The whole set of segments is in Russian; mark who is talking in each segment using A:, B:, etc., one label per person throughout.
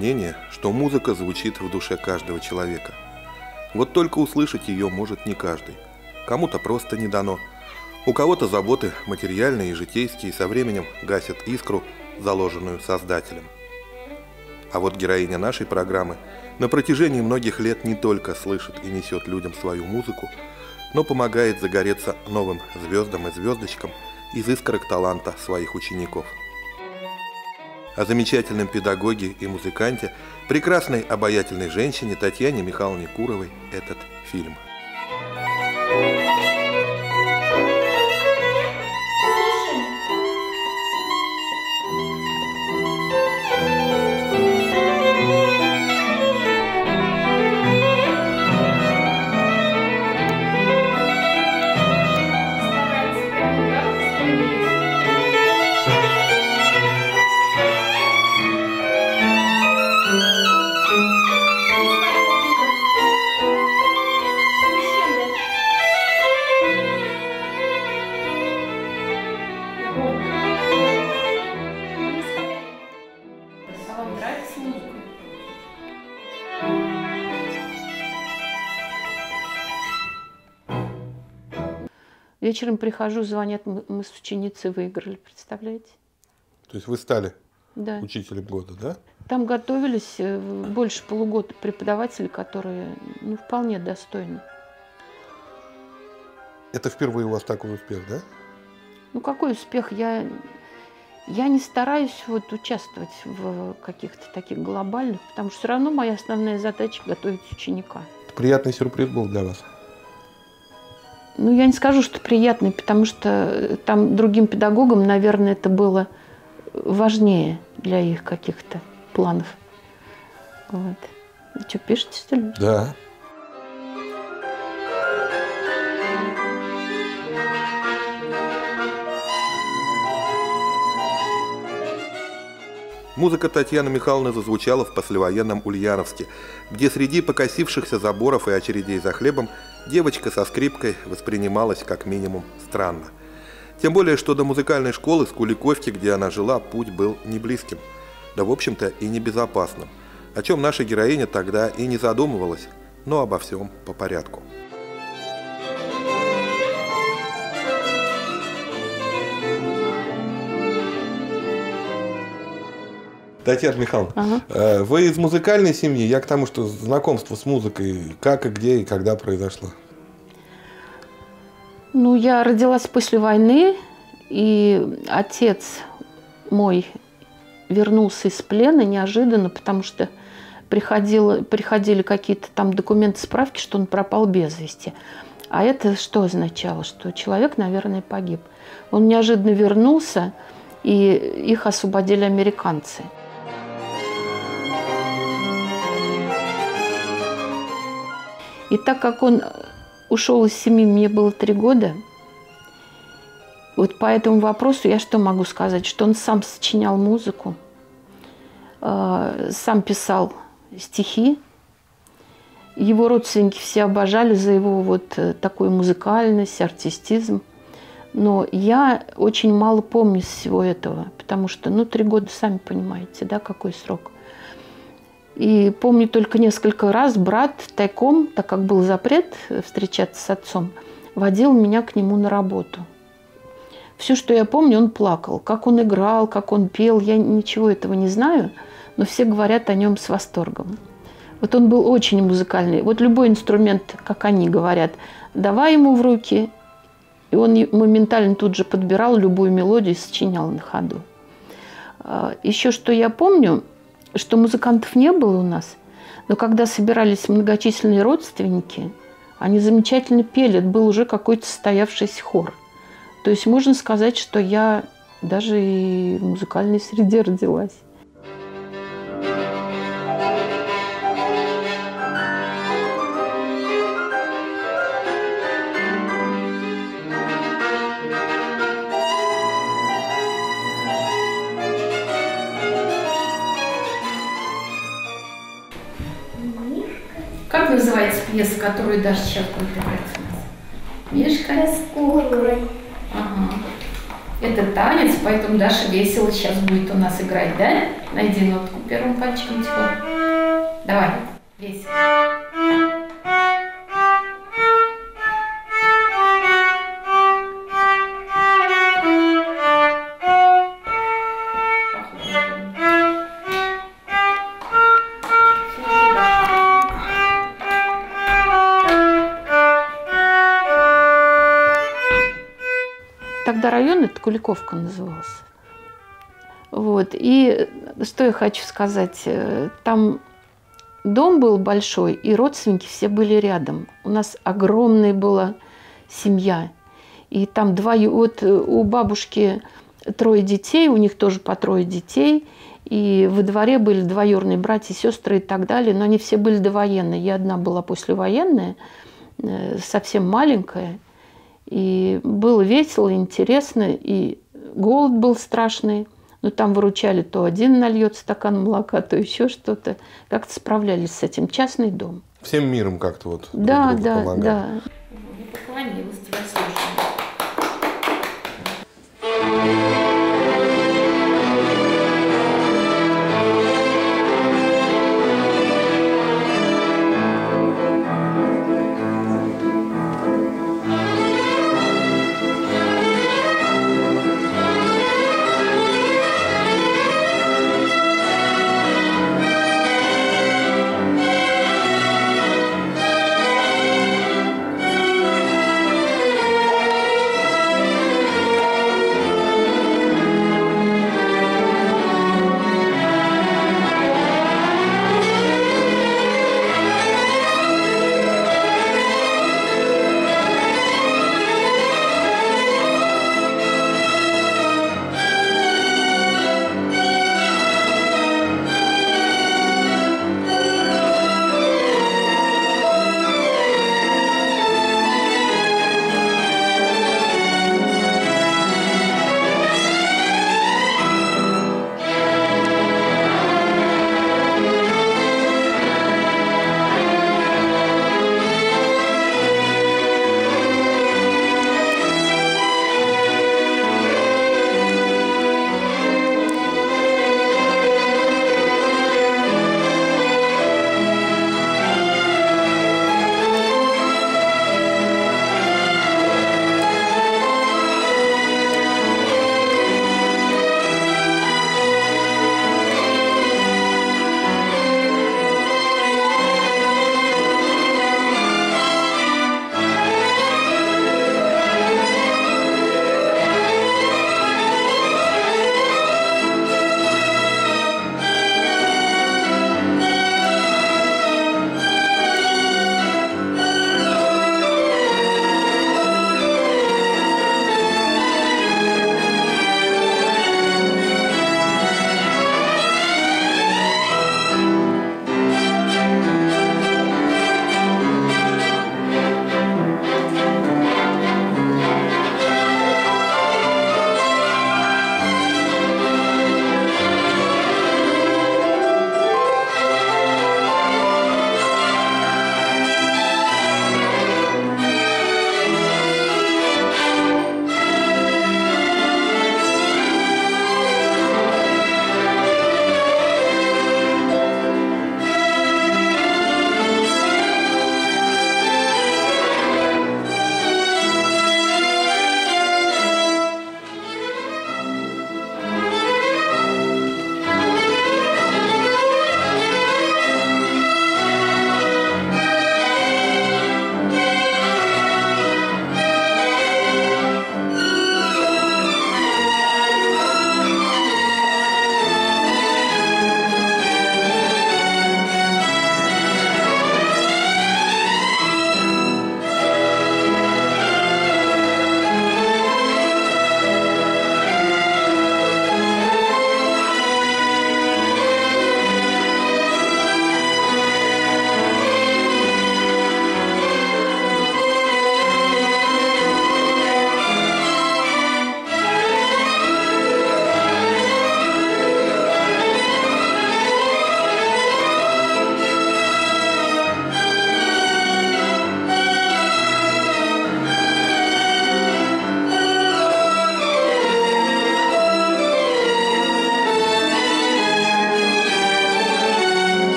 A: сомнения, что музыка звучит в душе каждого человека. Вот только услышать ее может не каждый. Кому-то просто не дано. У кого-то заботы материальные и житейские со временем гасят искру, заложенную Создателем. А вот героиня нашей программы на протяжении многих лет не только слышит и несет людям свою музыку, но помогает загореться новым звездам и звездочкам из искорок таланта своих учеников – о замечательном педагоге и музыканте, прекрасной обаятельной женщине Татьяне Михайловне Куровой этот фильм.
B: Вечером прихожу, звонят, мы с ученицей выиграли, представляете?
A: То есть вы стали
B: да.
A: учителем года, да?
B: Там готовились э, больше полугода преподаватели, которые ну, вполне достойны.
A: Это впервые у вас такой успех, да?
B: Ну какой успех? Я, я не стараюсь вот участвовать в каких-то таких глобальных, потому что все равно моя основная задача готовить ученика.
A: Приятный сюрприз был для вас?
B: Ну, я не скажу, что приятный, потому что э, там другим педагогам, наверное, это было важнее для их каких-то планов. Вот. Что, пишете, что ли?
A: Да. Музыка Татьяны Михайловны зазвучала в послевоенном Ульяновске, где среди покосившихся заборов и очередей за хлебом девочка со скрипкой воспринималась как минимум странно. Тем более, что до музыкальной школы с Куликовки, где она жила, путь был не близким, да в общем-то и небезопасным, о чем наша героиня тогда и не задумывалась, но обо всем по порядку. Татьяна Михайловна, ага. Э, вы из музыкальной семьи. Я к тому, что знакомство с музыкой как и где и когда произошло?
B: Ну, я родилась после войны, и отец мой вернулся из плена неожиданно, потому что приходило, приходили какие-то там документы, справки, что он пропал без вести. А это что означало? Что человек, наверное, погиб. Он неожиданно вернулся, и их освободили американцы – И так как он ушел из семьи, мне было три года, вот по этому вопросу я что могу сказать? Что он сам сочинял музыку, э, сам писал стихи. Его родственники все обожали за его вот э, такую музыкальность, артистизм. Но я очень мало помню всего этого, потому что, ну, три года, сами понимаете, да, какой срок – и помню только несколько раз брат тайком, так как был запрет встречаться с отцом, водил меня к нему на работу. Все, что я помню, он плакал. Как он играл, как он пел, я ничего этого не знаю, но все говорят о нем с восторгом. Вот он был очень музыкальный. Вот любой инструмент, как они говорят, давай ему в руки, и он моментально тут же подбирал любую мелодию и сочинял на ходу. А, Еще что я помню, что музыкантов не было у нас, но когда собирались многочисленные родственники, они замечательно пели, это был уже какой-то состоявшийся хор. То есть можно сказать, что я даже и в музыкальной среде родилась. Называется пьеса, которую Даша сейчас будет играть у нас? Мишка?
C: С куклой.
B: Ага. Это танец, поэтому Даша весело сейчас будет у нас играть, да? Найди нотку первым пальчиком тихо. Давай, весь. Куликовка назывался. Вот. И что я хочу сказать, э, там дом был большой, и родственники все были рядом. У нас огромная была семья. И там два, вот э, у бабушки трое детей, у них тоже по трое детей. И во дворе были двоюродные братья, сестры и так далее. Но они все были довоенные. Я одна была послевоенная, э, совсем маленькая. И было весело, интересно, и голод был страшный. Но там выручали, то один нальет стакан молока, то еще что-то. Как-то справлялись с этим. Частный дом.
A: Всем миром как-то вот
B: Да, да,
A: помогали.
B: да. Поклонилась тебя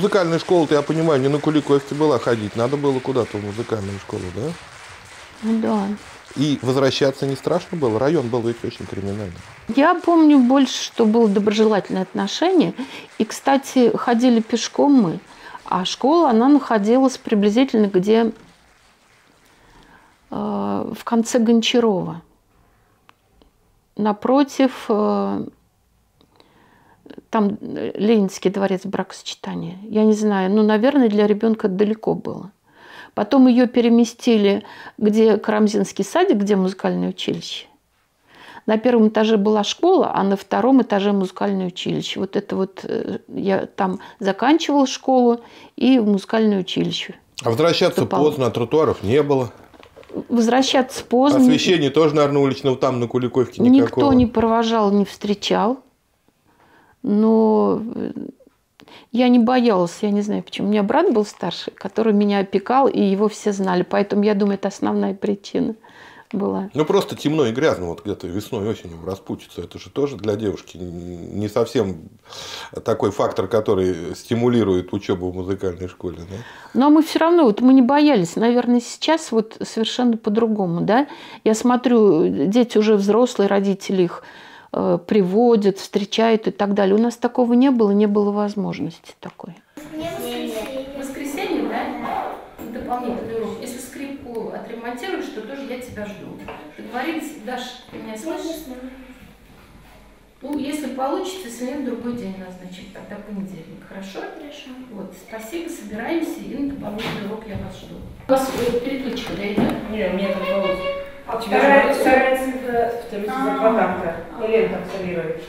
A: музыкальная школа-то, я понимаю, не на Куликовке была ходить. Надо было куда-то в музыкальную школу, да?
B: Ну да.
A: И возвращаться не страшно было? Район был ведь очень криминальный.
B: Я помню больше, что было доброжелательное отношение. И, кстати, ходили пешком мы. А школа, она находилась приблизительно где э, в конце Гончарова. Напротив, э, там Ленинский дворец бракосочетания. Я не знаю, ну, наверное, для ребенка далеко было. Потом ее переместили, где Карамзинский садик, где музыкальное училище. На первом этаже была школа, а на втором этаже музыкальное училище. Вот это вот э, я там заканчивала школу и в музыкальное училище.
A: А возвращаться вступала. поздно, а тротуаров не было?
B: Возвращаться поздно.
A: Освещение тоже, наверное, уличного там на Куликовке никакого?
B: Никто не провожал, не встречал. Но э, я не боялась, я не знаю почему. У меня брат был старший, который меня опекал, и его все знали. Поэтому я думаю, это основная причина была.
A: Ну, просто темно и грязно, вот где-то весной, осенью распутиться. Это же тоже для девушки не совсем такой фактор, который стимулирует учебу в музыкальной школе. Да?
B: Но мы все равно, вот мы не боялись. Наверное, сейчас вот совершенно по-другому, да. Я смотрю, дети уже взрослые, родители их приводят, встречают и так далее. У нас такого не было, не было возможности такой.
C: Воскресенье, да? Дополнительный урок. Если скрипку отремонтируешь, то тоже я тебя жду. Договорились? Даш, ты меня слышишь? Ну, если получится, если нет, другой день назначим, тогда понедельник. Хорошо?
D: Хорошо.
C: Вот, спасибо, собираемся, и на дополнительный урок я вас жду. У вас э, перекличка, да, идет?
E: Не, у меня как получится. А вторая, вторая цифра, вторая цифра два такта. Елена так солирует.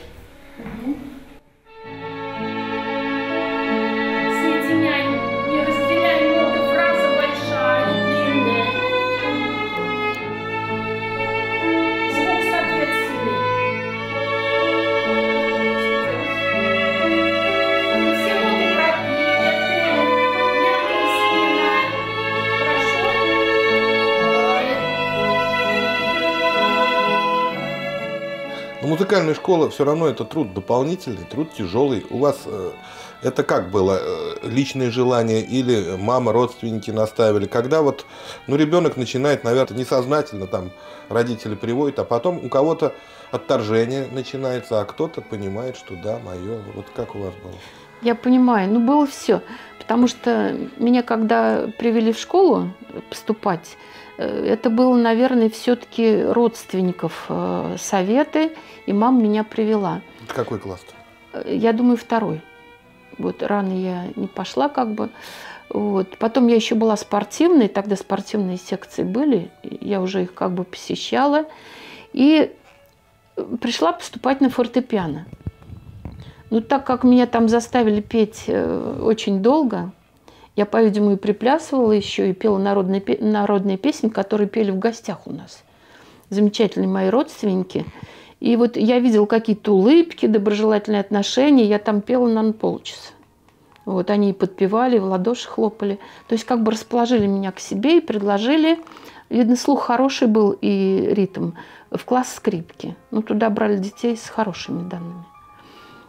A: Музыкальная школа все равно это труд дополнительный, труд тяжелый. У вас э, это как было? Э, личные желания или мама, родственники наставили? Когда вот ну, ребенок начинает, наверное, несознательно, там родители приводят, а потом у кого-то отторжение начинается, а кто-то понимает, что да, мое. Вот как у вас было?
B: Я понимаю, ну было все. Потому что меня, когда привели в школу поступать, это было, наверное, все-таки родственников э, советы, и мама меня привела.
A: Это какой класс?
B: Э, Я думаю, второй. Вот рано я не пошла как бы. Вот. Потом я еще была спортивной, тогда спортивные секции были, я уже их как бы посещала. И пришла поступать на фортепиано. Но так как меня там заставили петь э, очень долго, я, по-видимому, и приплясывала еще, и пела народные, народные песни, которые пели в гостях у нас. Замечательные мои родственники. И вот я видела какие-то улыбки, доброжелательные отношения. Я там пела, наверное, полчаса. Вот они и подпевали, и в ладоши хлопали. То есть как бы расположили меня к себе и предложили, видно, слух хороший был и ритм, в класс скрипки. Ну, туда брали детей с хорошими данными.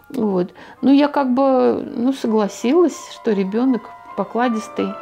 B: Вот. Ну, я как бы ну, согласилась, что ребенок покладистый.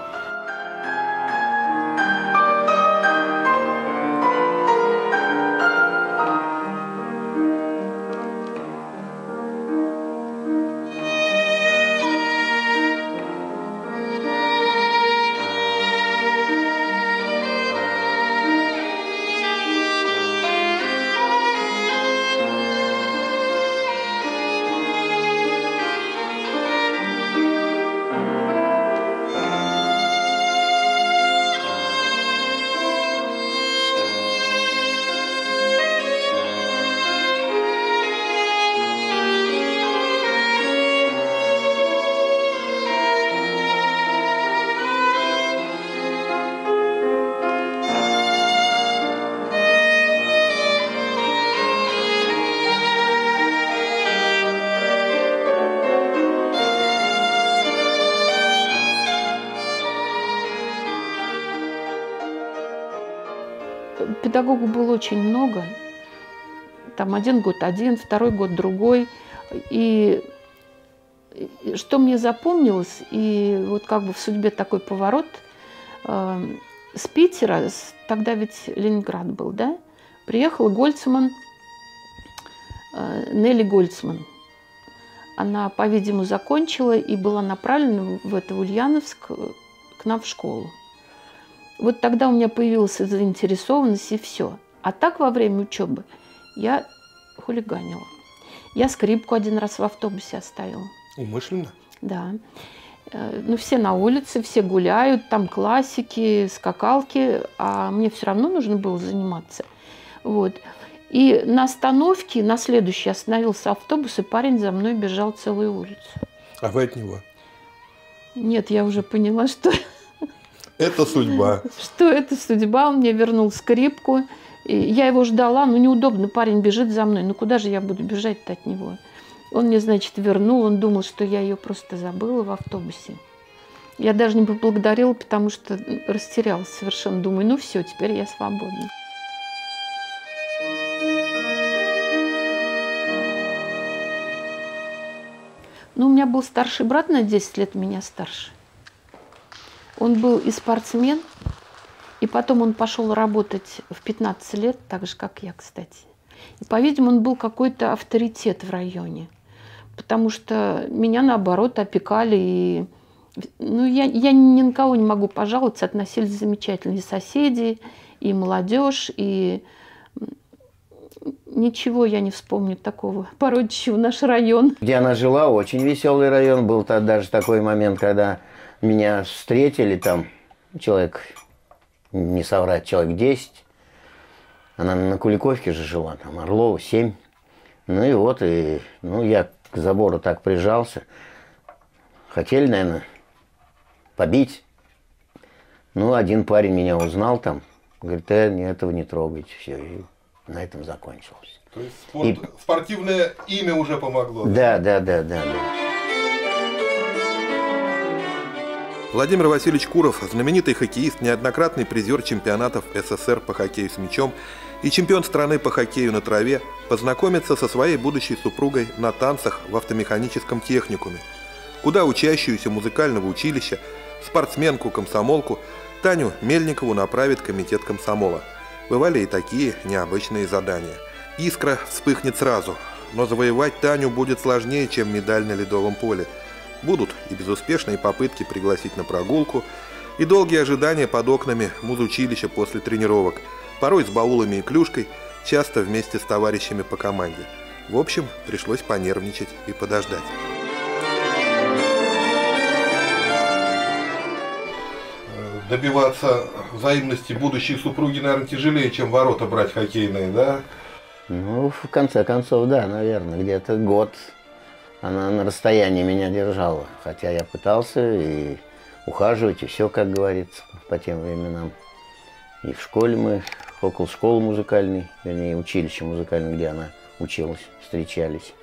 B: Педагогов было очень много. Там один год один, второй год другой. И что мне запомнилось, и вот как бы в судьбе такой поворот, э, с Питера, с, тогда ведь Ленинград был, да, приехала Гольцман, э, Нелли Гольцман. Она, по-видимому, закончила и была направлена в это Ульяновск э, к нам в школу. Вот тогда у меня появилась заинтересованность и все. А так во время учебы я хулиганила. Я скрипку один раз в автобусе оставила.
A: Умышленно?
B: Да. Э, ну, все на улице, все гуляют, там классики, скакалки, а мне все равно нужно было заниматься. Вот. И на остановке, на следующей остановился автобус, и парень за мной бежал целую улицу.
A: А вы от него?
B: Нет, я уже поняла, что,
A: Это судьба.
B: что это судьба. Он мне вернул скрипку. И я его ждала, ну неудобно, парень бежит за мной. Ну куда же я буду бежать-то от него? Он мне, значит, вернул, он думал, что я ее просто забыла в автобусе. Я даже не поблагодарила, потому что растерялась совершенно. Думаю, ну все, теперь я свободна. Ну, у меня был старший брат на 10 лет меня старше. Он был и спортсмен, и потом он пошел работать в 15 лет, так же, как я, кстати. И, по-видимому, он был какой-то авторитет в районе, потому что меня, наоборот, опекали. И, ну, я, я ни на кого не могу пожаловаться, относились замечательно. И соседи, и молодежь, и ничего я не вспомню такого породящего наш район.
D: Где она жила, очень веселый район. Был даже такой момент, когда меня встретили там, человек, не соврать, человек 10. Она на Куликовке же жила, там Орлова 7. Ну и вот, и, ну, я к забору так прижался. Хотели, наверное, побить. Ну, один парень меня узнал там. Говорит, э, не, этого не трогайте. Все, и на этом закончилось.
A: То есть спорт- спортивное имя уже помогло.
D: Да, да, да, да, да.
A: Владимир Васильевич Куров, знаменитый хоккеист, неоднократный призер чемпионатов СССР по хоккею с мячом и чемпион страны по хоккею на траве, познакомится со своей будущей супругой на танцах в автомеханическом техникуме, куда учащуюся музыкального училища, спортсменку-комсомолку Таню Мельникову направит комитет комсомола. Бывали и такие необычные задания. Искра вспыхнет сразу, но завоевать Таню будет сложнее, чем медаль на ледовом поле – Будут и безуспешные попытки пригласить на прогулку, и долгие ожидания под окнами музучилища после тренировок, порой с баулами и клюшкой, часто вместе с товарищами по команде. В общем, пришлось понервничать и подождать. Добиваться взаимности будущей супруги, наверное, тяжелее, чем ворота брать хоккейные, да?
D: Ну, в конце концов, да, наверное, где-то год она на расстоянии меня держала. Хотя я пытался и ухаживать, и все, как говорится, по тем временам. И в школе мы, около школы музыкальной, вернее, училище музыкальное, где она училась, встречались.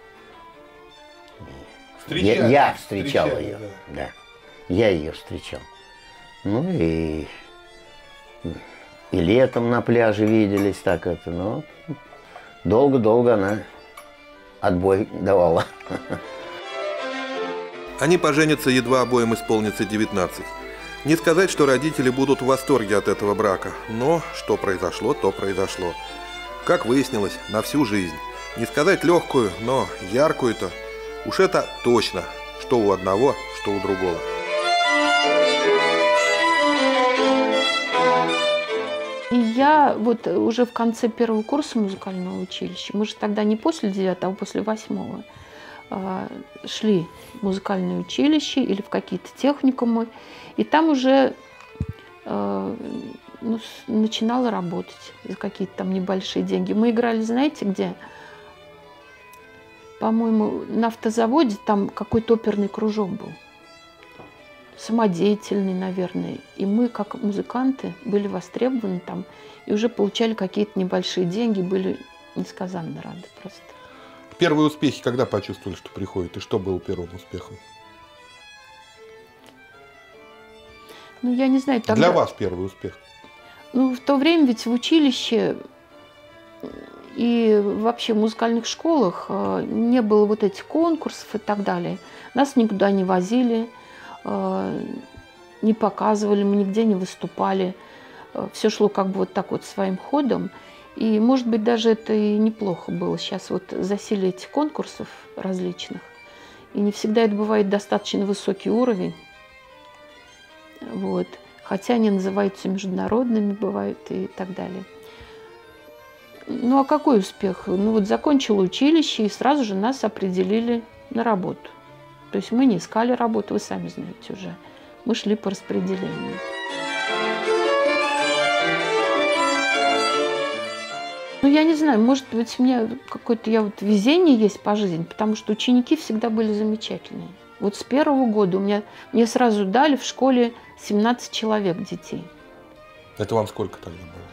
A: Встречали,
D: я, я встречал
A: встречали,
D: ее,
A: да.
D: да. Я ее встречал. Ну и, и летом на пляже виделись, так это, но долго-долго она отбой давала.
A: Они поженятся, едва обоим исполнится 19. Не сказать, что родители будут в восторге от этого брака, но что произошло, то произошло. Как выяснилось, на всю жизнь. Не сказать легкую, но яркую-то. Уж это точно, что у одного, что у другого.
B: И я вот уже в конце первого курса музыкального училища, мы же тогда не после девятого, а после восьмого, а, шли в музыкальное училище или в какие-то техникумы, и там уже э, ну, начинала работать за какие-то там небольшие деньги. Мы играли, знаете, где? По-моему, на автозаводе там какой-то оперный кружок был. Самодеятельный, наверное. И мы, как музыканты, были востребованы там и уже получали какие-то небольшие деньги, были несказанно рады просто.
A: Первые успехи когда почувствовали, что приходит, и что было первым успехом?
B: Ну, я не знаю, тогда...
A: Для вас первый успех.
B: Ну, в то время ведь в училище И вообще в музыкальных школах э, не было вот этих конкурсов и так далее. Нас никуда не возили, не показывали, мы нигде не выступали. Все шло как бы вот так вот своим ходом. И, может быть, даже это и неплохо было. Сейчас вот засилие этих конкурсов различных. И не всегда это бывает достаточно высокий уровень. Вот. Хотя они называются международными, бывают и так далее. Ну а какой успех? Ну вот закончила училище, и сразу же нас определили на работу. То есть мы не искали работу, вы сами знаете уже. Мы шли по распределению. Ну, я не знаю, может быть, у меня какое-то я вот везение есть по жизни, потому что ученики всегда были замечательные. Вот с первого года у меня, мне сразу дали в школе 17 человек детей.
A: Это вам сколько тогда было?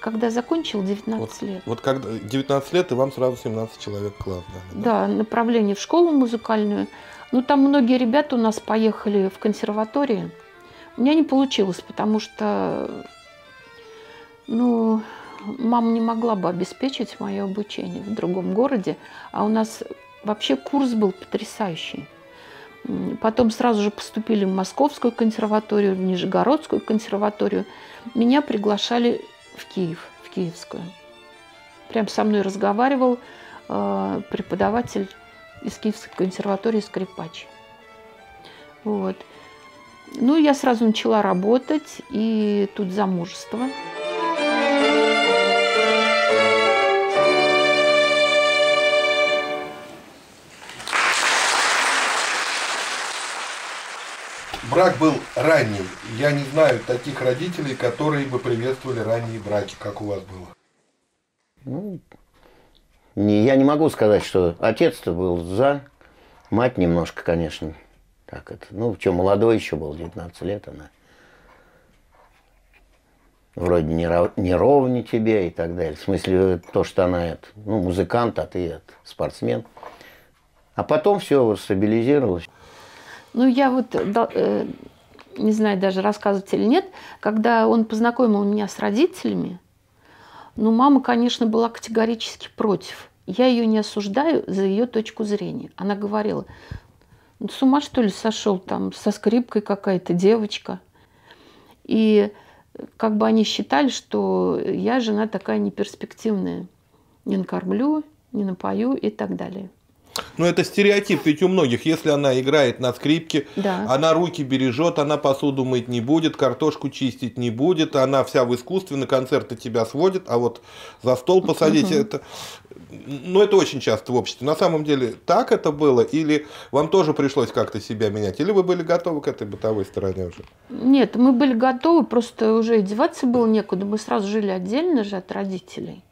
B: Когда закончил 19
A: Вот,
B: лет.
A: вот когда 19 лет, и вам сразу 17 человек класс дали, да?
B: Да, направление в школу музыкальную. Ну, там многие ребята у нас поехали в консерватории. У меня не получилось, потому что, ну, мама не могла бы обеспечить мое обучение в другом городе, а у нас вообще курс был потрясающий. Потом сразу же поступили в Московскую консерваторию, в Нижегородскую консерваторию. Меня приглашали в Киев, в Киевскую. Прям со мной разговаривал э, преподаватель из Киевской консерватории скрипач. Вот. Ну, я сразу начала работать, и тут замужество.
A: Брак был ранним. Я не знаю таких родителей, которые бы приветствовали ранние браки, как у вас было.
D: Ну, не, я не могу сказать, что отец-то был за, мать немножко, конечно, так это. Ну, что, молодой еще был, 19 лет она. Вроде не, рав- не ровнее тебе и так далее. В смысле, то, что она это, ну, музыкант, а ты это, спортсмен. А потом все стабилизировалось.
B: Ну, я вот, да, э, не знаю даже рассказывать или нет, когда он познакомил меня с родителями, ну, мама, конечно, была категорически против. Я ее не осуждаю за ее точку зрения. Она говорила, «Ну, с ума что ли сошел там со скрипкой какая-то девочка. И как бы они считали, что я жена такая неперспективная. Не накормлю, не напою и так далее.
A: Ну, это стереотип, ведь у многих, если она играет на скрипке,
B: Да.
A: она руки бережет, она посуду мыть не будет, картошку чистить не будет, она вся в искусстве, на концерты тебя сводит, а вот за стол посадить это... Ну, это очень часто в обществе. На самом деле, так это было, или вам тоже пришлось как-то себя менять, или вы были готовы к этой бытовой стороне уже?
B: Нет, мы были готовы, просто уже одеваться было некуда. Мы сразу жили отдельно же от родителей.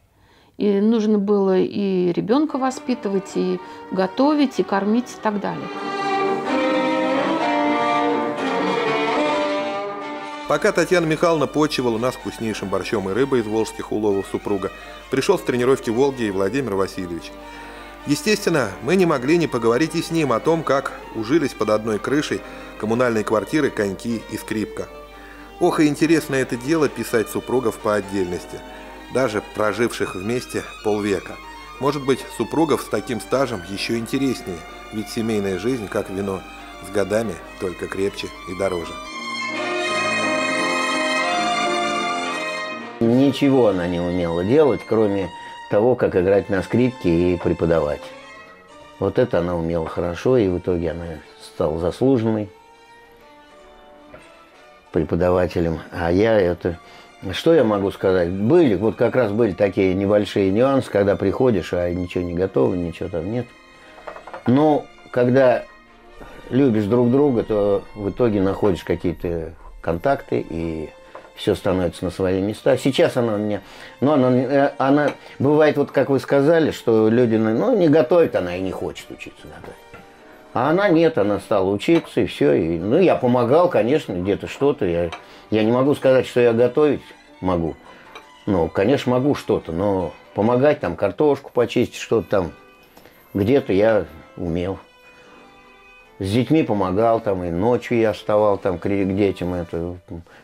B: И нужно было и ребенка воспитывать, и готовить, и кормить, и так далее.
A: Пока Татьяна Михайловна почивала нас вкуснейшим борщом и рыбой из волжских уловов супруга, пришел с тренировки в Волге и Владимир Васильевич. Естественно, мы не могли не поговорить и с ним о том, как ужились под одной крышей коммунальной квартиры коньки и скрипка. Ох, и интересно это дело писать супругов по отдельности, даже проживших вместе полвека. Может быть, супругов с таким стажем еще интереснее, ведь семейная жизнь, как вино, с годами только крепче и дороже.
D: Ничего она не умела делать, кроме того, как играть на скрипке и преподавать. Вот это она умела хорошо, и в итоге она стала заслуженной преподавателем. А я это... Что я могу сказать? Были, вот как раз были такие небольшие нюансы, когда приходишь, а ничего не готово, ничего там нет. Но когда любишь друг друга, то в итоге находишь какие-то контакты и все становится на свои места. Сейчас она у меня, ну она, она бывает вот как вы сказали, что люди, ну не готовят, она и не хочет учиться готовить. А она нет, она стала учиться и все. И, ну я помогал, конечно, где-то что-то. Я, я не могу сказать, что я готовить могу. Ну, конечно, могу что-то, но помогать там картошку почистить, что-то там где-то я умел. С детьми помогал, там и ночью я вставал там к, детям, это,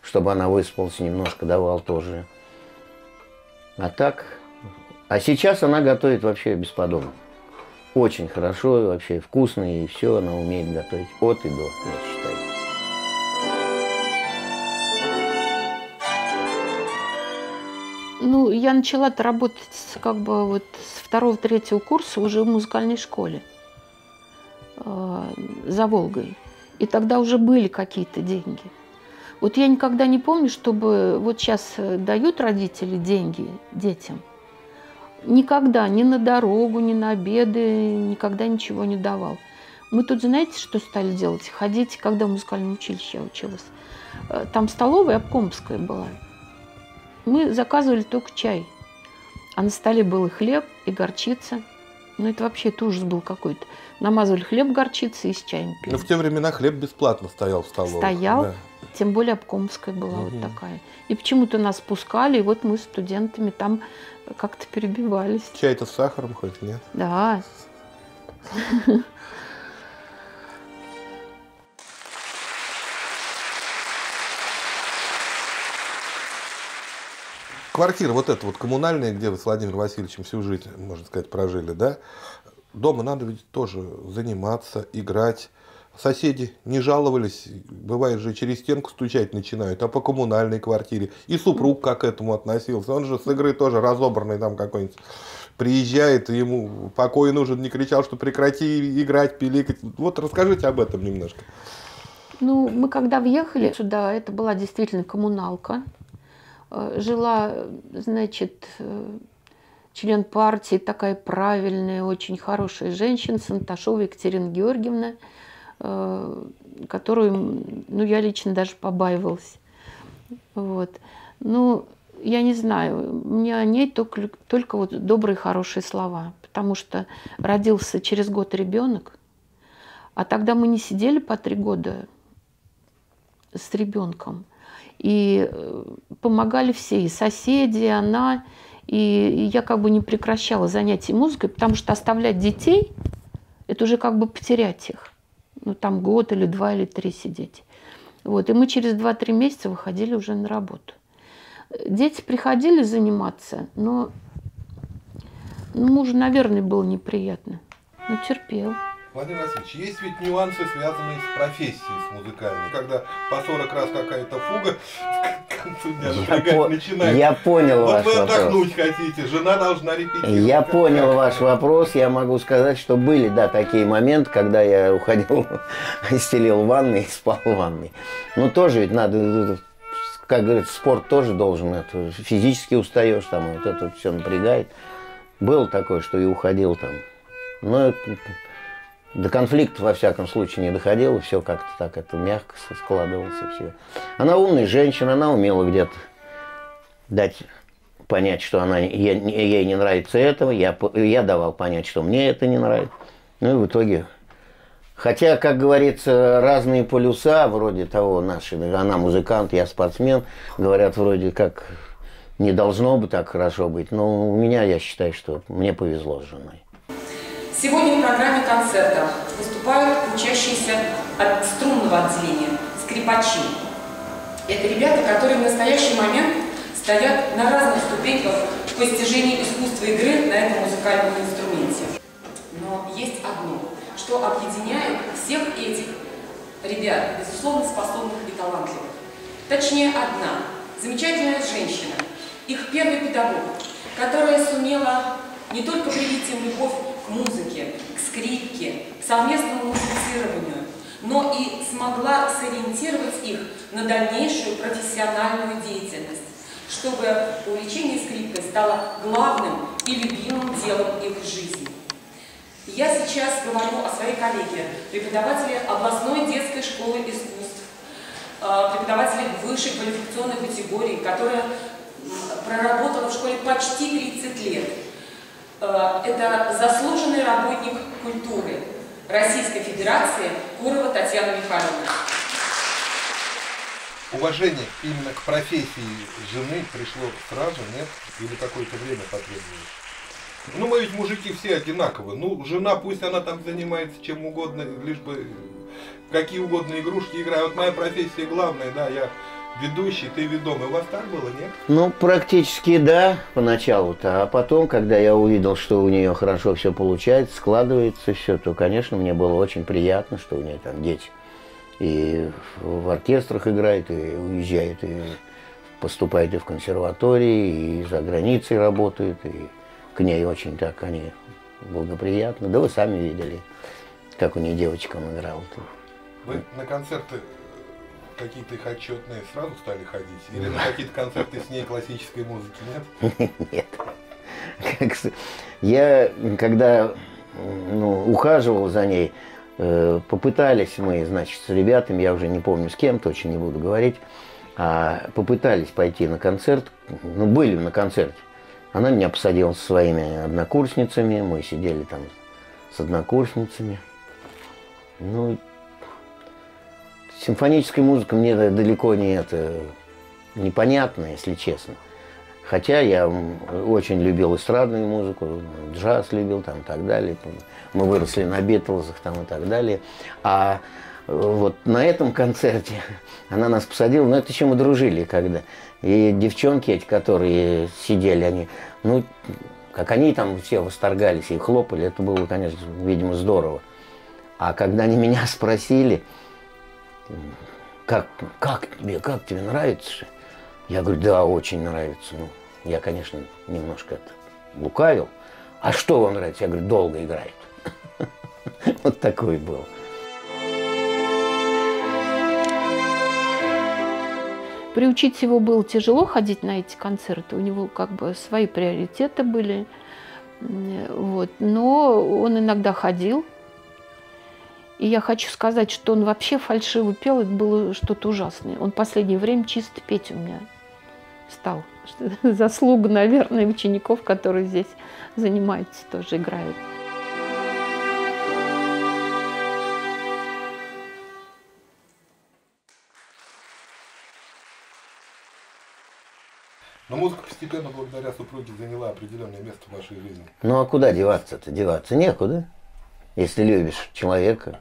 D: чтобы она выспалась немножко, давал тоже. А так, А сейчас она готовит вообще бесподобно. Очень хорошо, вообще вкусно, и все она умеет готовить от и до, я считаю.
B: Ну, я начала работать как бы вот с второго-третьего курса уже в музыкальной школе э, за Волгой. И тогда уже были какие-то деньги. Вот я никогда не помню, чтобы вот сейчас э, дают родители деньги детям. Никогда, ни на дорогу, ни на обеды, никогда ничего не давал. Мы тут, знаете, что стали делать? Ходить, когда в музыкальном училище я училась. Э, там столовая обкомская была. Мы заказывали только чай. А на столе был и хлеб, и горчица. Ну, это вообще это ужас был какой-то. Намазывали хлеб горчицей и с чаем пили.
A: Ну, в те времена хлеб бесплатно стоял в столовой.
B: Стоял,
A: Да.
B: тем более обкомская была
A: Мгм.
B: вот такая. И почему-то нас пускали, и вот мы с студентами там как-то перебивались.
A: Чай-то с сахаром хоть, нет?
B: Да,
A: Квартира вот эта вот коммунальная, где вы с Владимиром Васильевичем всю жизнь, можно сказать, прожили, да? Дома надо ведь тоже заниматься, играть. Соседи не жаловались, бывает же через стенку стучать начинают, а по коммунальной квартире. И супруг как к этому относился. Он же с игры тоже разобранный там какой-нибудь приезжает, ему покой нужен, не кричал, что прекрати играть, пиликать. Вот расскажите об этом немножко.
B: Ну, мы когда въехали сюда, это была действительно коммуналка. Э, Жила, значит, э, член партии, такая правильная, очень хорошая женщина, Санташова Екатерина Георгиевна, э, которую, ну, я лично даже побаивалась. Вот. Ну, я не знаю, мне о ней только, только вот добрые, хорошие слова, потому что родился через год ребенок, а тогда мы не сидели по три года с ребенком. И э, помогали все, и соседи, и она. И, я как бы не прекращала занятий музыкой, потому что оставлять детей, это уже как бы потерять их. Ну, там год или два или три сидеть. Вот. И мы через 2-3 месяца выходили уже на работу. Дети приходили заниматься, но ну, мужу, наверное, было неприятно. Но терпел.
A: Владимир Васильевич, есть ведь нюансы, связанные с профессией, с музыкальной. Когда по 40 раз какая-то фуга к концу дня
D: Я,
A: напрягать
D: по-
A: начинает.
D: я понял
A: вот
D: ваш
A: вы
D: вопрос.
A: отдохнуть хотите, жена должна репетировать.
D: Я понял
A: как-
D: ваш вопрос. Я могу сказать, что были, да, такие моменты, когда я уходил, стелил в ванной и спал в ванной. Ну, тоже ведь надо, как говорится, спорт тоже должен, это, физически устаешь, там, вот это все напрягает. Было такое, что и уходил там. Но это- до конфликта, во всяком случае, не доходило, все как-то так, это мягко складывалось и все. Она умная женщина, она умела где-то дать понять, что она, я- ей не нравится этого, я, я давал понять, что мне это не нравится. Ну и в итоге, хотя, как говорится, разные полюса, вроде того, наши, она музыкант, я спортсмен, говорят, вроде как не должно бы так хорошо быть, но у меня, я считаю, что мне повезло с женой.
F: Сегодня в программе концерта выступают учащиеся от струнного отделения, скрипачи. Это ребята, которые в настоящий момент стоят на разных ступеньках в постижении искусства игры на этом музыкальном инструменте. Но есть одно, что объединяет всех этих ребят, безусловно, способных и талантливых. Точнее, одна замечательная женщина, их первый педагог, которая сумела не только привить им любовь музыке, к скрипке, к совместному музицированию, но и смогла сориентировать их на дальнейшую профессиональную деятельность, чтобы увлечение скрипкой стало главным и любимым делом их жизни. Я сейчас говорю о своей коллеге, преподавателе областной детской школы искусств, э, преподавателе высшей квалификационной категории, которая проработала в школе почти 30 лет. Э, Это заслуженный работник культуры Российской Федерации Курова Татьяна Михайловна.
A: Уважение именно к профессии жены пришло сразу, нет? Или какое-то время потребовалось? Ну, мы ведь мужики все одинаковы. Ну, жена, пусть она там занимается чем угодно, лишь бы какие угодно игрушки играет. Вот моя профессия главная, да, я ведущий, ты ведомый. У вас так было, нет?
D: Ну, практически да, поначалу-то. А потом, когда я увидел, что у нее хорошо все получается, складывается все, то, конечно, мне было очень приятно, что у нее там дети и в оркестрах играет, и уезжает, и поступает и в консерватории, и за границей работает, и к ней очень так они благоприятны. Да вы сами видели, как у нее девочкам играл.
A: Вы на концерты какие-то их отчетные сразу стали ходить? Или на какие-то концерты с ней классической музыки,
D: нет? Нет. Я, когда ну, ухаживал за ней, э, попытались мы, значит, с ребятами, я уже не помню с кем, точно не буду говорить, а попытались пойти на концерт, ну, были на концерте. Она меня посадила со своими однокурсницами, мы сидели там с однокурсницами. Ну, симфоническая музыка мне далеко не это непонятно, если честно. Хотя я очень любил эстрадную музыку, джаз любил там и так далее. Мы выросли на Битлзах там и так далее. А э, вот на этом концерте она нас посадила, но это еще мы дружили когда. И девчонки эти, которые сидели, они, ну, как они там все восторгались и хлопали, это было, конечно, видимо, здорово. А когда они меня спросили, как, как тебе, как тебе нравится? Я говорю, да, очень нравится. Ну, я, конечно, немножко это лукавил. А что вам нравится? Я говорю, долго играет. Вот такой был.
B: Приучить его было тяжело ходить на эти концерты. У него как бы свои приоритеты были. Вот. Но он иногда ходил, и я хочу сказать, что он вообще фальшиво пел, это было что-то ужасное. Он в последнее время чисто петь у меня стал. Заслуга, наверное, учеников, которые здесь занимаются, тоже играют.
A: Но музыка постепенно, благодаря супруге, заняла определенное место в вашей жизни.
D: Ну а куда деваться-то? Деваться некуда. Если любишь человека,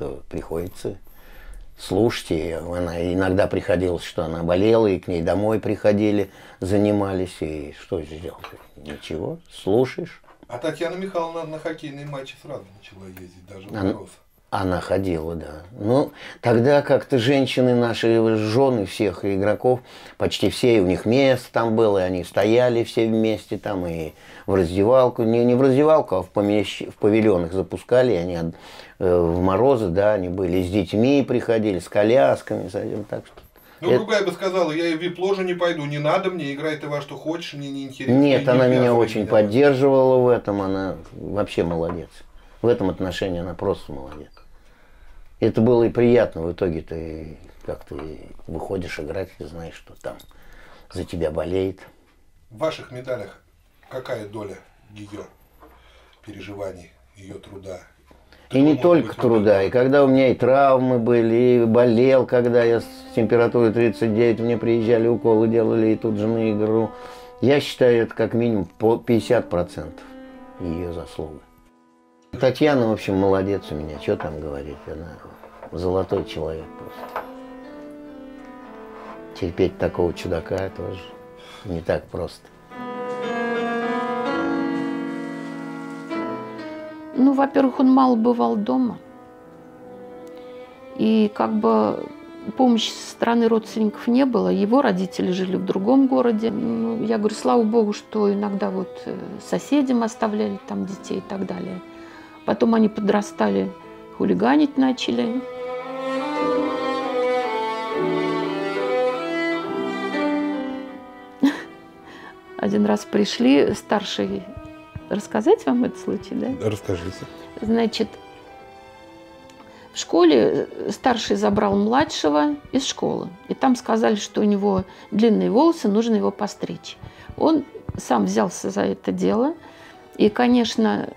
D: то приходится слушать ее. Она иногда приходилось, что она болела, и к ней домой приходили, занимались. И что сделать? Ничего, слушаешь.
A: А Татьяна Михайловна на хоккейные матчи сразу начала ездить, даже в
D: она, она ходила, да. Ну, тогда как-то женщины, наши жены всех игроков, почти все, и у них место там было, и они стояли все вместе там, и в раздевалку, не, не в раздевалку, а в, помещ... в павильонах запускали, и они э, в морозы, да, они были с детьми приходили, с колясками, совсем так что.
A: Ну, это... другая бы сказала, я в вип-ложу не пойду, не надо мне, играй ты во что хочешь, мне не интересно.
D: Нет, она меня очень поддерживала в этом, она вообще молодец. В этом отношении она просто молодец. Это было и приятно. В итоге ты как ты выходишь играть, ты знаешь, что там за тебя болеет.
A: В ваших медалях какая доля ее переживаний, ее труда?
D: И не только труда, и когда у меня и травмы были, и болел, когда я с температурой 39, мне приезжали уколы, делали и тут же на игру. Я считаю, это как минимум по 50% ее заслуга. Татьяна, в общем, молодец у меня, что там говорить, она золотой человек просто. Терпеть такого чудака тоже не так просто.
B: Ну, во-первых, он мало бывал дома. И как бы помощи со стороны родственников не было. Его родители жили в другом городе. Ну, я говорю, слава богу, что иногда вот э, соседям оставляли там детей и так далее. Потом они подрастали, хулиганить начали. Один раз пришли старший рассказать вам этот случай, да?
A: Расскажите.
B: Значит, в школе старший забрал младшего из школы. И там сказали, что у него длинные волосы, нужно его постричь. Он сам взялся за это дело. И, конечно,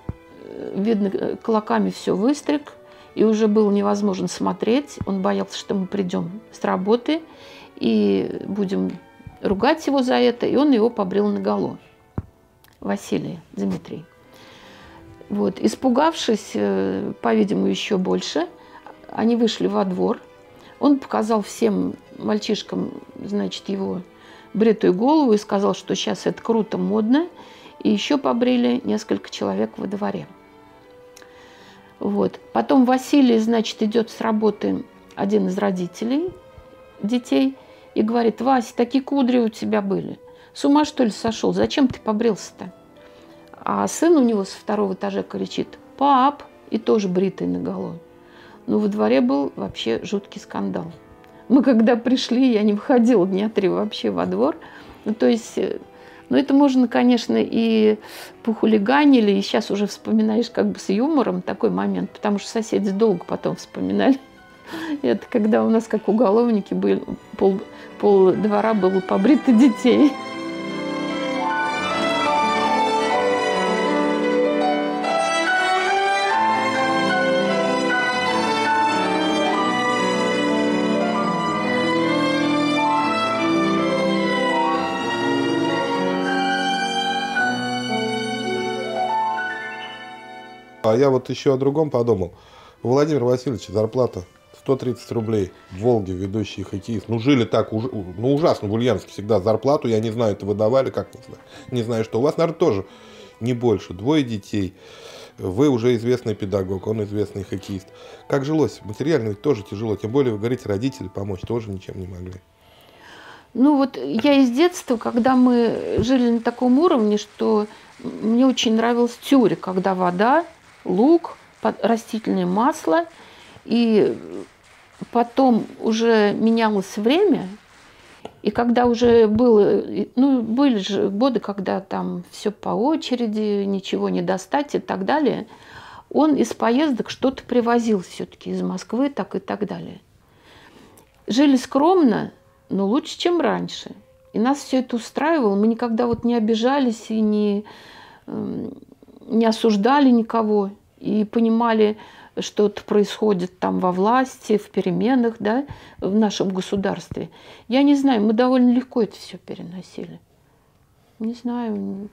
B: видно, клоками все выстриг. И уже было невозможно смотреть. Он боялся, что мы придем с работы и будем ругать его за это. И он его побрил на голову. Василий Дмитрий. Вот. Испугавшись, э, по-видимому, еще больше, они вышли во двор. Он показал всем мальчишкам, значит, его бритую голову и сказал, что сейчас это круто, модно. И еще побрили несколько человек во дворе. Вот. Потом Василий, значит, идет с работы один из родителей детей и говорит, Вася, такие кудри у тебя были. С ума, что ли, сошел? Зачем ты побрился-то? А сын у него со второго этажа кричит, пап, и тоже бритый наголо. Ну, во дворе был вообще жуткий скандал. Мы когда пришли, я не выходила дня три вообще во двор. Ну, то есть, э, ну, это можно, конечно, и похулиганили, и сейчас уже вспоминаешь как бы с юмором такой момент, потому что соседи долго потом вспоминали. Это когда у нас, как уголовники, были, пол, пол двора было побрито детей.
A: А я вот еще о другом подумал. У Владимира Васильевича зарплата 130 рублей в Волге, ведущий хоккеист. Ну, жили так, уж, ну, ужасно в Ульяновске всегда зарплату, я не знаю, это выдавали, как не знаю. Не знаю, что. У вас, наверное, тоже не больше. Двое детей. Вы уже известный педагог, он известный хоккеист. Как жилось? Материально ведь тоже тяжело. Тем более, вы говорите, родители помочь тоже ничем не могли.
B: Ну вот я из детства, когда мы жили на таком уровне, что мне очень нравилась тюря, когда вода лук, растительное масло. И потом уже менялось время, и когда уже было, ну, были же годы, когда там все по очереди, ничего не достать и так далее, он из поездок что-то привозил все-таки из Москвы, так и так далее. Жили скромно, но лучше, чем раньше. И нас все это устраивало. Мы никогда вот не обижались и не, эм, не осуждали никого и понимали, что-то происходит там во власти, в переменах, да, в нашем государстве. Я не знаю, мы довольно легко это все переносили. Не знаю.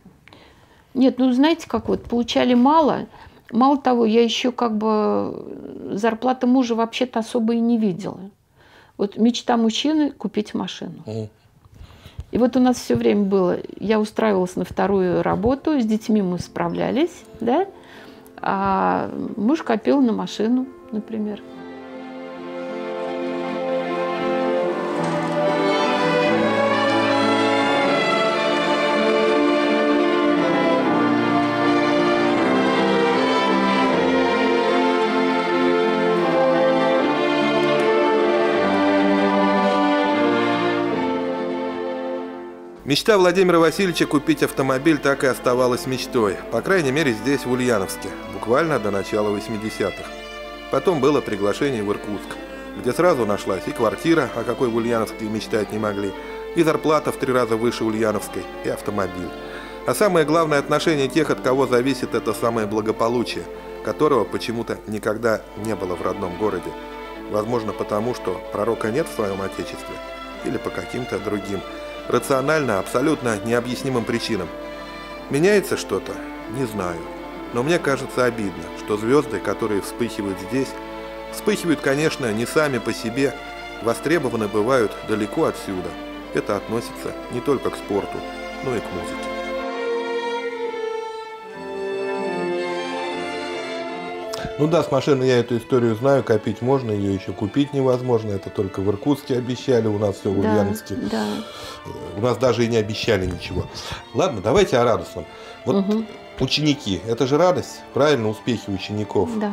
B: Нет, ну знаете, как вот, получали мало. Мало того, я еще как бы зарплата мужа вообще-то особо и не видела. Вот мечта мужчины – купить машину. И вот у нас все время было, я устраивалась на вторую работу, с детьми мы справлялись, да, а муж копил на машину, например.
A: Мечта Владимира Васильевича купить автомобиль так и оставалась мечтой, по крайней мере здесь, в Ульяновске, буквально до начала 80-х. Потом было приглашение в Иркутск, где сразу нашлась и квартира, о какой в Ульяновске мечтать не могли, и зарплата в три раза выше Ульяновской, и автомобиль. А самое главное отношение тех, от кого зависит это самое благополучие, которого почему-то никогда не было в родном городе. Возможно потому, что пророка нет в своем отечестве, или по каким-то другим рационально абсолютно необъяснимым причинам. Меняется что-то? Не знаю. Но мне кажется обидно, что звезды, которые вспыхивают здесь, вспыхивают, конечно, не сами по себе, востребованы бывают далеко отсюда. Это относится не только к спорту, но и к музыке. Ну да, с машиной я эту историю знаю, копить можно, ее еще купить невозможно. Это только в Иркутске обещали, у нас все в Ульяновске.
B: Да,
A: да. У нас даже и не обещали ничего. Ладно, давайте о радостном. Вот угу. Ученики, это же радость, правильно, успехи учеников.
B: Да.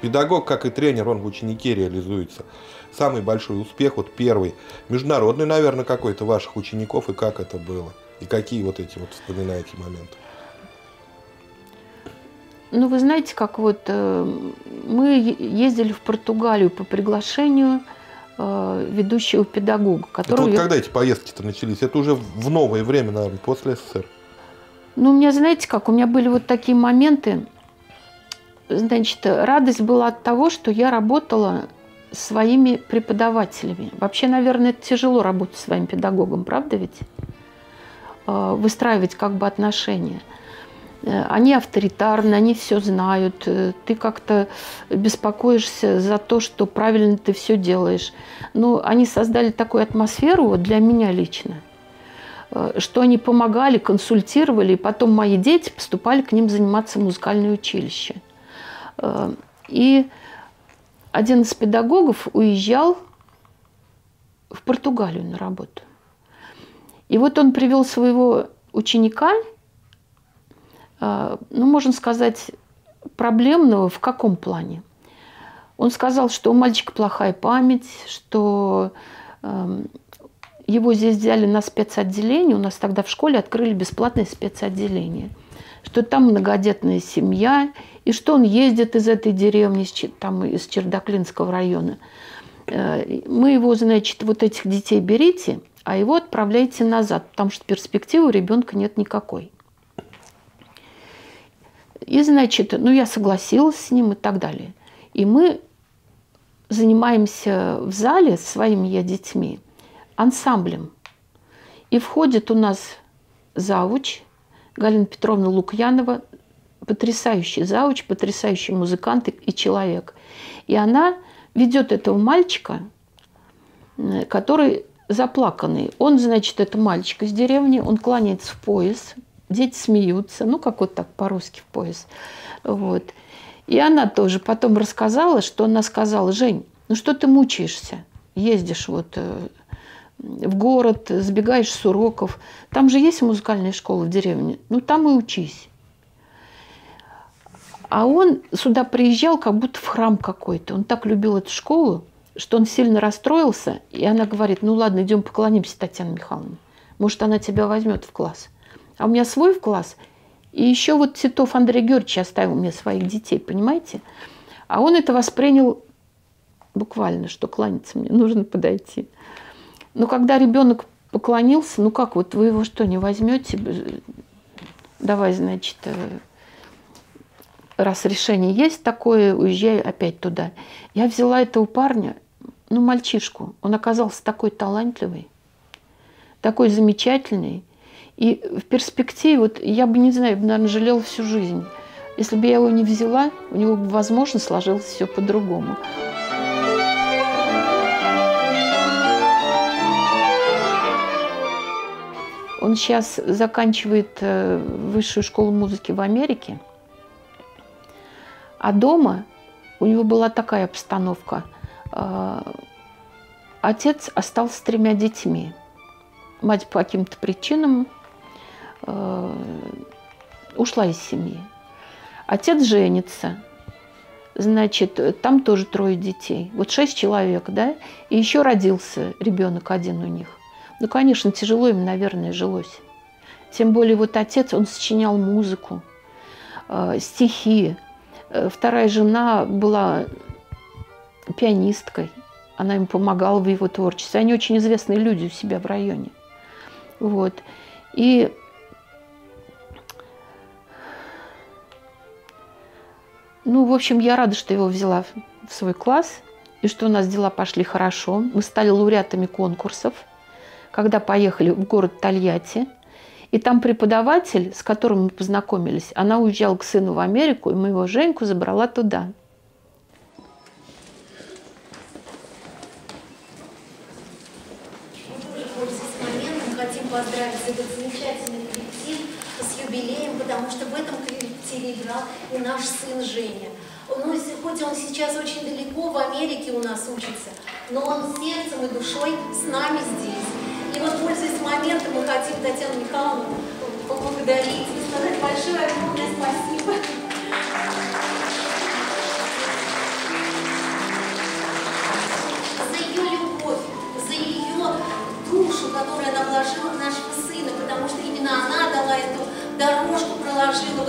A: Педагог, как и тренер, он в ученике реализуется. Самый большой успех, вот первый, международный, наверное, какой-то ваших учеников, и как это было? И какие вот эти вот вспоминаете моменты?
B: Ну, вы знаете, как вот э, мы ездили в Португалию по приглашению э, ведущего педагога, который...
A: Это вот когда эти поездки-то начались? Это уже в новое время, наверное, после СССР.
B: Ну, у меня, знаете как, у меня были вот такие моменты. Значит, радость была от того, что я работала своими преподавателями. Вообще, наверное, это тяжело работать своим педагогом, правда ведь? Э, выстраивать как бы отношения – Э, они авторитарны, они все знают. Э, ты как-то беспокоишься за то, что правильно ты все делаешь. Но они создали такую атмосферу для меня лично, что они помогали, консультировали, и потом мои дети поступали к ним заниматься в музыкальное училище. И один из педагогов уезжал в Португалию на работу. И вот он привел своего ученика – а, ну, можно сказать, проблемного в каком плане? Он сказал, что у мальчика плохая память, что э, его здесь взяли на спецотделение. У нас тогда в школе открыли бесплатное спецотделение. Что там многодетная семья, и что он ездит из этой деревни, там из Чердаклинского района. Э, мы его, значит, вот этих детей берите, а его отправляйте назад, потому что перспективы у ребенка нет никакой. И, значит, ну, я согласилась с ним и так далее. И мы занимаемся в зале своими я детьми ансамблем. И входит у нас завуч Галина Петровна Лукьянова, потрясающий завуч, потрясающий музыкант и человек. И она ведет этого мальчика, который заплаканный. Он, значит, это мальчик из деревни, он кланяется в пояс, дети смеются, ну, как вот так по-русски в пояс. Вот. И она тоже потом рассказала, что она сказала, Жень, ну что ты мучаешься? Ездишь вот э, в город, сбегаешь с уроков. Там же есть музыкальная школа в деревне. Ну, там и учись. А он сюда приезжал как будто в храм какой-то. Он так любил эту школу, что он сильно расстроился. И она говорит, ну ладно, идем поклонимся Татьяне Михайловне. Может, она тебя возьмет в класс. А у меня свой в класс. И еще вот Титов Андрей Георгиевич оставил мне своих детей, понимаете? А он это воспринял буквально, что кланяться мне нужно подойти. Но когда ребенок поклонился, ну как, вот вы его что, не возьмете? Давай, значит, э, раз решение есть такое, уезжай опять туда. Я взяла этого парня, ну, мальчишку. Он оказался такой талантливый, такой замечательный. И в перспективе, вот я бы, не знаю, наверное, жалела всю жизнь. Если бы я его не взяла, у него бы, возможно, сложилось все по-другому. Он сейчас заканчивает э, высшую школу музыки в Америке. А дома у него была такая обстановка. Э, отец остался с тремя детьми. Мать по каким-то причинам э, ушла из семьи. Отец женится, значит, там тоже трое детей. Вот шесть человек, да, и еще родился ребенок один у них. Ну, конечно, тяжело им, наверное, жилось. Тем более вот отец, он сочинял музыку, э, стихи. Э, вторая жена была пианисткой. Она ему помогала в его творчестве. Они очень известные люди у себя в районе. Вот. И Ну, в общем, я рада, что его взяла в свой класс, и что у нас дела пошли хорошо. Мы стали лауреатами конкурсов, когда поехали в город Тольятти. И там преподаватель, с которым мы познакомились, она уезжала к сыну в Америку, и моего Женьку забрала туда.
G: поздравить этот замечательный коллектив с юбилеем, потому что в этом коллективе играл и наш сын Женя. Ну, хоть он сейчас очень далеко, в Америке у нас учится, но он сердцем и душой с нами здесь. И вот, пользуясь моментом, мы хотим Татьяну Михайловну поблагодарить и сказать большое огромное спасибо. За ее любовь, за ее душу, которую она вложила в нашего сына, потому что именно она дала эту дорожку, проложила в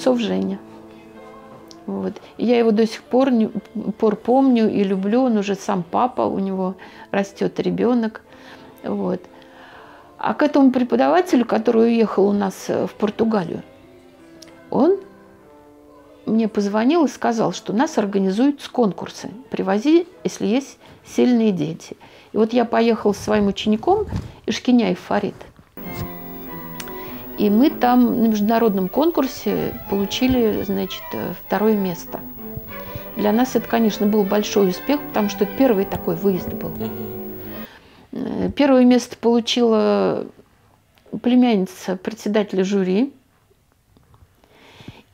B: Горобцов Женя. Вот. Я его до сих пор, не- пор помню и люблю. Он уже сам папа, у него растет ребенок. Вот. А к этому преподавателю, который уехал у нас э, в Португалию, он мне позвонил и сказал, что у нас организуются конкурсы. Привози, если есть сильные дети. И вот я поехал с своим учеником Ишкиняев Фарид. И мы там на международном конкурсе получили, значит, э, второе место. Для нас это, конечно, был большой успех, потому что это первый такой выезд был. Э, Первое место получила племянница председателя жюри.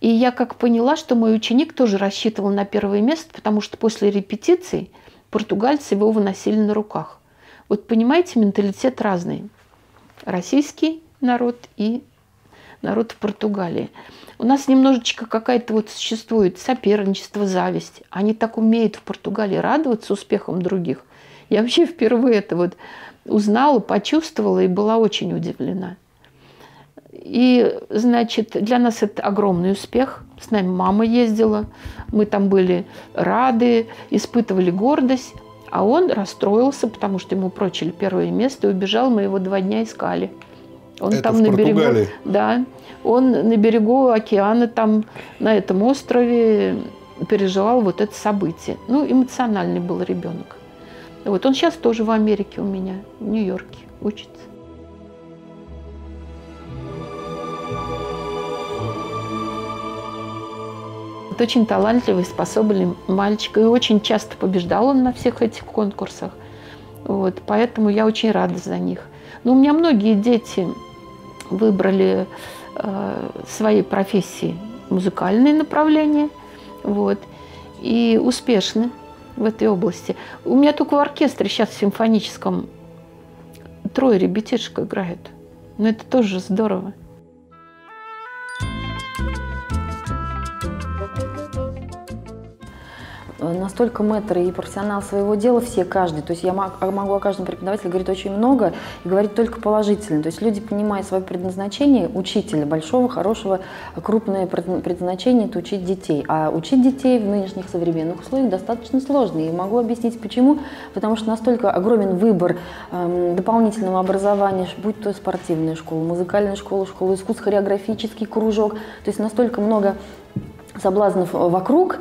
B: И я как поняла, что мой ученик тоже рассчитывал на первое место, потому что после репетиций португальцы его выносили на руках. Вот понимаете, менталитет разный. Российский народ и народ в Португалии. У нас немножечко какая-то вот существует соперничество, зависть. Они так умеют в Португалии радоваться успехам других. Я вообще впервые это вот узнала, почувствовала и была очень удивлена. И, значит, для нас это огромный успех. С нами мама ездила, мы там были рады, испытывали гордость. А он расстроился, потому что ему прочили первое место и убежал, мы его два дня искали. Он
A: Это
B: там
A: в
B: на берегу, да, он на берегу океана, там на этом острове переживал вот это событие. Ну, эмоциональный был ребенок. Вот он сейчас тоже в Америке у меня, в Нью-Йорке учится. Это очень талантливый, способный мальчик. И очень часто побеждал он на всех этих конкурсах. Вот, поэтому я очень рада за них. Но у меня многие дети выбрали э, своей профессии музыкальные направления. Вот, и успешны в этой области. У меня только в оркестре сейчас в симфоническом трое ребятишек играют. Но это тоже здорово.
H: Настолько мэтр и профессионал своего дела все, каждый. То есть я мог- могу о каждом преподавателе говорить очень много и говорить только положительно. То есть люди понимают свое предназначение, учителя, большого, хорошего, крупное пред- предназначение – это учить детей. А учить детей в нынешних современных условиях достаточно сложно. И могу объяснить почему. Потому что настолько огромен выбор эм, дополнительного образования, будь то спортивная школа, музыкальная школа, школа искусств, хореографический кружок. То есть настолько много соблазнов вокруг,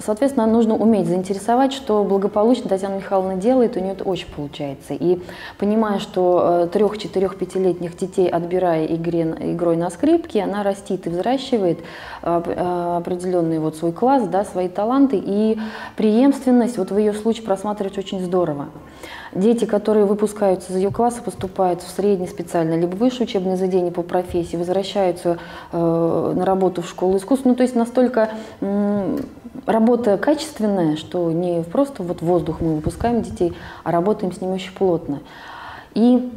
H: соответственно, нужно уметь заинтересовать, что благополучно Татьяна Михайловна делает, у нее это очень получается. И понимая, что трех, четырех, пятилетних детей, отбирая игре, игрой на скрипке, она растит и взращивает э, э, определенный вот свой класс, да, свои таланты, и преемственность вот в ее случае просматривать очень здорово. Дети, которые выпускаются из ее класса, поступают в среднее специальное, либо высшее учебное заведение по профессии, возвращаются э, на работу в школу искусств. Ну, то есть настолько работа качественная, что не просто вот воздух мы выпускаем детей, а работаем с ними очень плотно. И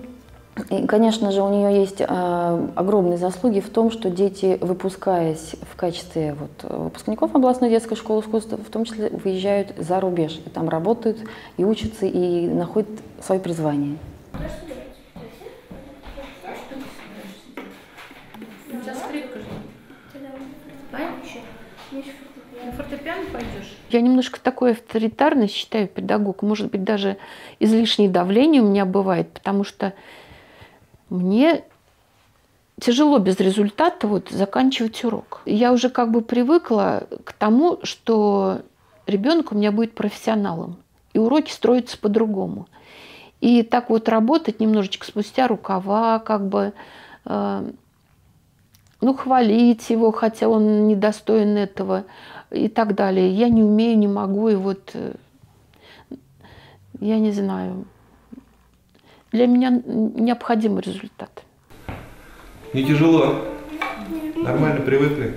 H: и, конечно же, у нее есть э, огромные заслуги в том, что дети, выпускаясь в качестве вот, выпускников областной детской школы искусств, в том числе выезжают за рубеж, и там работают, и учатся, и находят свое призвание.
C: У тебя скрипка же. Поешь? На фортепиано пойдешь?
B: Я немножко такой авторитарный считаю педагог. Может быть, даже излишнее давление у меня бывает, потому что мне тяжело без результата вот заканчивать урок. Я уже как бы привыкла к тому, что ребенок у меня будет профессионалом, и уроки строятся по-другому. И так вот работать немножечко спустя рукава, как бы, э, ну, хвалить его, хотя он недостоин этого и так далее. Я не умею, не могу, и вот, э, я не знаю, для меня необходим результат.
A: Не тяжело. Нормально привыкли.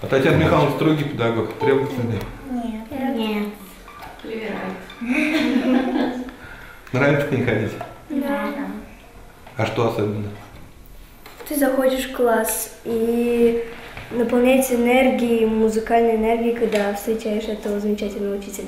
A: А Татьяна Михайловна строгий педагог, требовательный.
I: Нет.
A: Нравится к ней ходить?
I: Да.
A: А что особенно?
I: Ты заходишь в класс и наполняется энергией, музыкальной энергией, когда встречаешь этого замечательного учителя.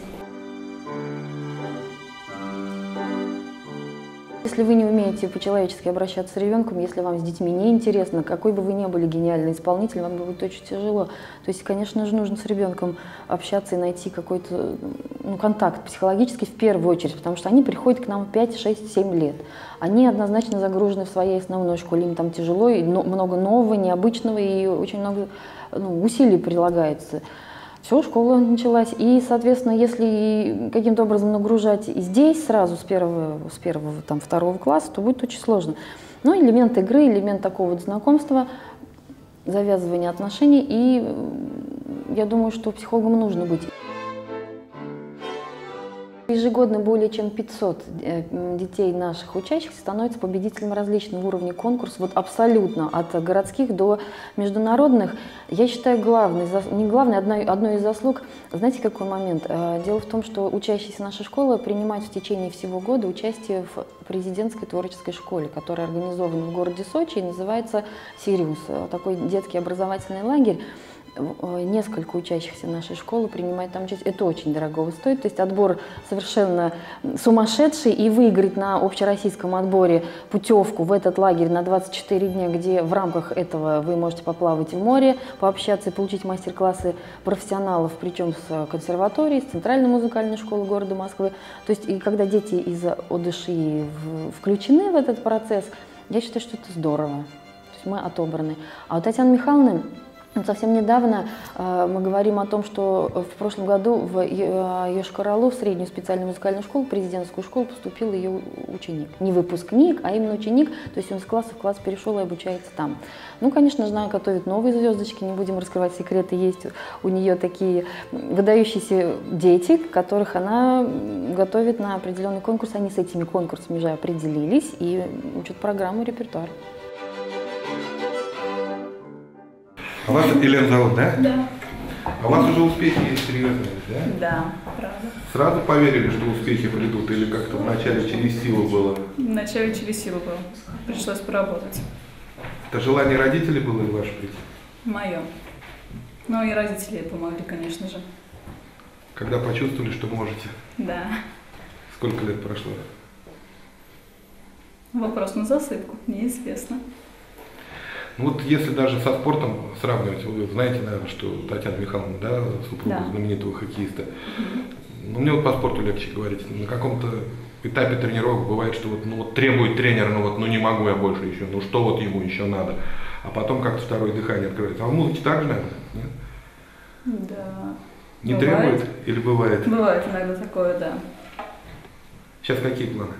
H: Если вы не умеете по-человечески обращаться с ребенком, если вам с детьми не интересно, какой бы вы ни были гениальный исполнитель, вам будет очень тяжело. То есть, конечно же, нужно с ребенком общаться и найти какой-то ну, контакт психологический в первую очередь, потому что они приходят к нам 5, 6, 7 лет. Они однозначно загружены в своей основной школе, им там тяжело, и много нового, необычного, и очень много ну, усилий прилагается. Все, школа началась. И, соответственно, если каким-то образом нагружать и здесь сразу с первого, с первого там, второго класса, то будет очень сложно. Но элемент игры, элемент такого вот знакомства, завязывания отношений. И я думаю, что психологам нужно быть. Ежегодно более чем 500 э, детей наших учащихся становятся победителем различных уровней конкурсов, вот абсолютно, от городских до международных. Я считаю, главный, не главный, одной, одной из заслуг, знаете, какой момент? Э, дело в том, что учащиеся нашей школы принимают в течение всего года участие в президентской творческой школе, которая организована в городе Сочи и называется «Сириус», такой детский образовательный лагерь. Э, несколько учащихся нашей школы принимает там участие. Это очень дорого стоит. То есть отбор совершенно сумасшедший. И выиграть на общероссийском отборе путевку в этот лагерь на 24 дня, где в рамках этого вы можете поплавать в море, пообщаться и получить мастер-классы профессионалов, причем с консерватории, с Центральной музыкальной школы города Москвы. То есть и когда дети из ОДШИ включены в этот процесс, я считаю, что это здорово. То есть мы отобраны. А у Татьяны Михайловны Совсем недавно э, мы говорим о том, что в прошлом году в э, Йошкар-Олу, в среднюю специальную музыкальную школу, президентскую школу, поступил ее ученик. Не выпускник, а именно ученик, то есть он с класса в класс перешел и обучается там. Ну, конечно же, она готовит новые звездочки, не будем раскрывать секреты, есть у нее такие выдающиеся дети, которых она готовит на определенный конкурс. Они с этими конкурсами уже определились и учат программу репертуар.
A: А вас Елена зовут, да?
J: Да.
A: А у вас уже успехи есть серьезные, да?
J: Да, правда.
A: Сразу поверили, что успехи придут, или как-то вначале через силу было?
J: Вначале через силу было. Пришлось поработать.
A: Это желание родителей было или ваше прийти?
J: Мое. Ну и родители помогли, конечно же.
A: Когда почувствовали, что можете?
J: Да.
A: Сколько лет прошло?
J: Вопрос на засыпку, неизвестно.
A: Ну вот если даже со спортом сравнивать, вы знаете, наверное, что Татьяна Михайловна, да, супруга да. знаменитого хоккеиста, ну мне вот по спорту легче говорить, на каком-то этапе тренировок бывает, что вот, ну, вот требует тренер, ну вот, ну не могу я больше еще, ну что вот ему еще надо, а потом как-то второе дыхание открывается. А в музыке так же, наверное, нет?
J: Да.
A: Не бывает. требует или бывает?
J: Бывает иногда такое, да.
A: Сейчас какие планы?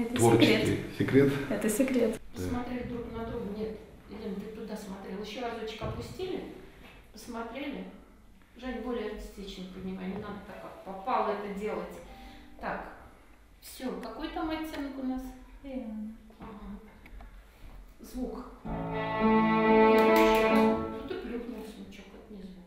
J: Это
A: Творческий
J: секрет.
A: секрет?
J: Это секрет.
C: Да. Друг на друга нет. Елена, ты туда смотрел. Еще разочек опустили, посмотрели. Жень более артистично, понимаю, не надо так как попало это делать. Так, все, какой там оттенок у нас? Ага. Звук. Тут и плюхнул смычок, это не звук.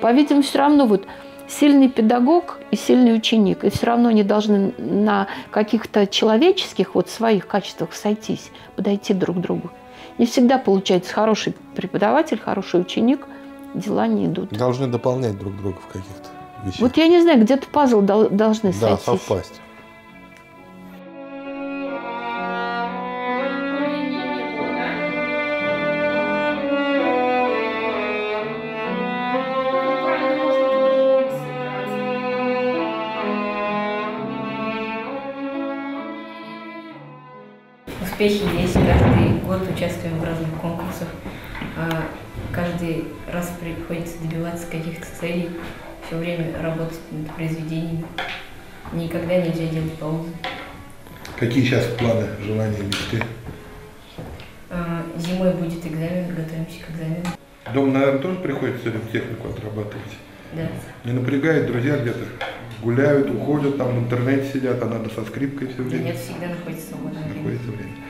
B: По-видимому, все равно вот сильный педагог и сильный ученик, и все равно они должны на каких-то человеческих вот своих качествах сойтись, подойти друг к другу. Не всегда получается хороший преподаватель, хороший ученик, дела не идут.
A: Должны дополнять друг друга в каких-то вещах.
B: Вот я не знаю, где-то пазл должны
A: да,
B: сойтись.
A: совпасть.
K: Успехи есть. Каждый год участвуем в разных конкурсах. А каждый раз приходится добиваться каких-то целей, все время работать над произведениями. Никогда нельзя делать паузы.
A: Какие сейчас планы, желания, мечты?
K: А, зимой будет экзамен, готовимся к экзамену.
A: Дом, наверное, тоже приходится технику отрабатывать?
K: Да.
A: Не напрягает, друзья где-то гуляют, уходят, там в интернете сидят, а надо со скрипкой все время?
K: Нет, всегда находится свободное время.
A: Находится время.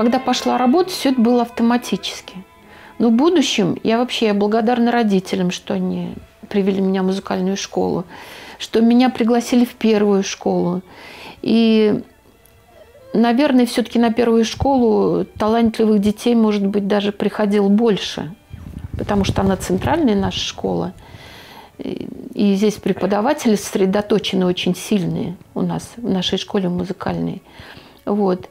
B: Когда пошла работать, все это было автоматически. Но в будущем я вообще я благодарна родителям, что они привели меня в музыкальную школу, что меня пригласили в первую школу. И, наверное, все-таки на первую школу талантливых детей, может быть, даже приходило больше, потому что она центральная наша школа. И здесь преподаватели сосредоточены очень сильные у нас в нашей школе музыкальной. Вот.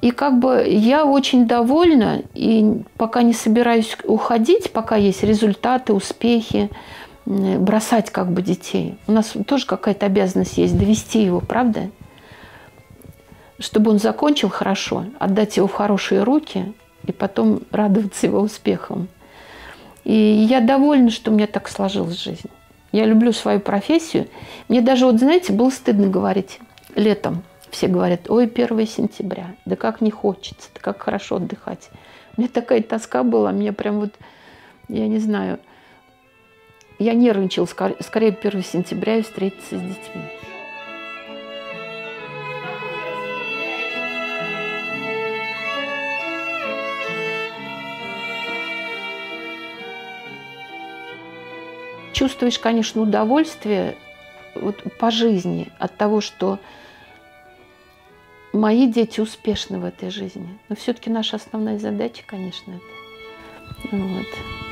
B: И как бы я очень довольна, и пока не собираюсь уходить, пока есть результаты, успехи, бросать как бы детей. У нас тоже какая-то обязанность есть довести его, правда? Чтобы он закончил хорошо, отдать его в хорошие руки и потом радоваться его успехам. И я довольна, что у меня так сложилась жизнь. Я люблю свою профессию. Мне даже, вот знаете, было стыдно говорить летом. Все говорят, ой, 1 сентября, да как не хочется, да как хорошо отдыхать. У меня такая тоска была, мне прям вот, я не знаю, я нервничала, скорее 1 сентября и встретиться с детьми. Чувствуешь, конечно, удовольствие вот по жизни от того, что мои дети успешны в этой жизни. Но все-таки наша основная задача, конечно, это. Вот.